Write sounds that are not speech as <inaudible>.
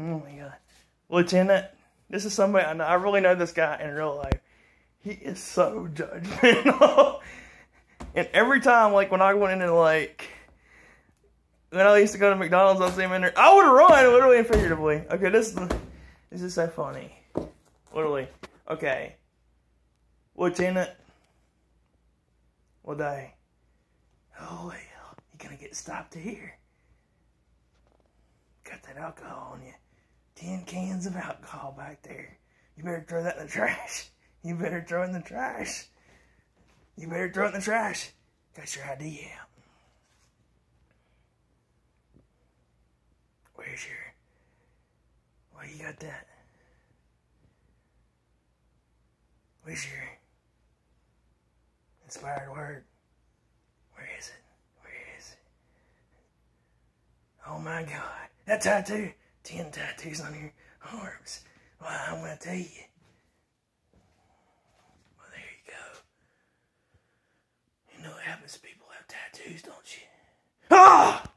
Oh my god. Lieutenant, this is somebody I know. I really know this guy in real life. He is so judgmental. <laughs> and every time, like when I went into like when I used to go to McDonald's, I'd see him in there. I would run, literally and figuratively. Okay, this this is so funny. Literally. Okay. Lieutenant. What day? Oh, well, you're gonna get stopped here. Got that alcohol on you. Ten cans of alcohol back there. You better throw that in the trash. <laughs> You better throw it in the trash. You better throw it in the trash. Got your ID out. Where's your... Why you got that? Where's your inspired word? Where is it? Where is it? Oh my god. That tattoo. Ten tattoos on your arms. Well, I'm gonna tell you. Well, there you go. You know what happens people have tattoos, don't you? Ah!